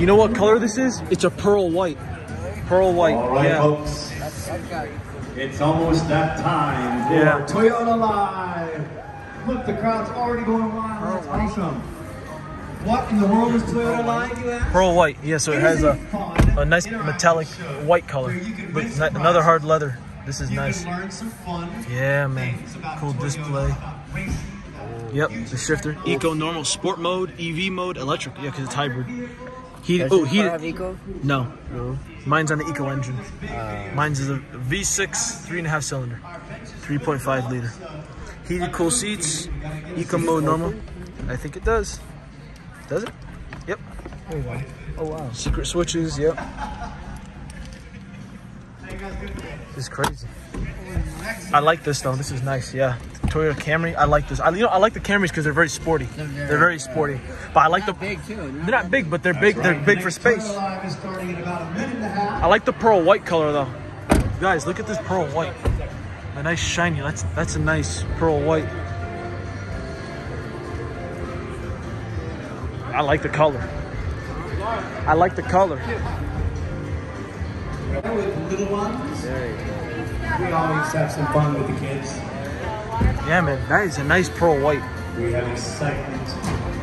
You know what color this is? It's a pearl white. Pearl white. All right, yeah. folks. It's almost that time for Yeah. Toyota Live. Look, the crowd's already going wild. That's awesome. What in the world is Toyota Live, you ask? Pearl white. Yeah, so it has a, a nice metallic white color. where you can But win ni- some another hard leather. This is You nice. can learn some fun Yeah, man. things Cool Toyota, display. Yep, the shifter. Eco, normal, sport mode, EV mode, electric. Yeah, because it's hybrid. Heat. Oh, heated. Eco? No. Mine's on the Eco engine. Mine's is a V6, three and a half cylinder, 3.5 liter. Heated cool seats, Eco mode normal. I think it does. Does it? Yep. Oh wow. Secret switches. Yep. This is crazy. I like this though. This is nice. Yeah. Toyota Camry. I like this. I you know I like the Camrys because they're very sporty. They're very sporty. But I like the. Big too. They're not big, but they're big. They're big for space. Toyota Live is starting in about a minute and a half. I like the pearl white color though. Guys, look at this pearl white. A nice shiny. That's that's a nice pearl white. I like the color. I like the color. With little ones, we always have some fun with the kids. Yeah, man. That is a nice pearl white. We have excitement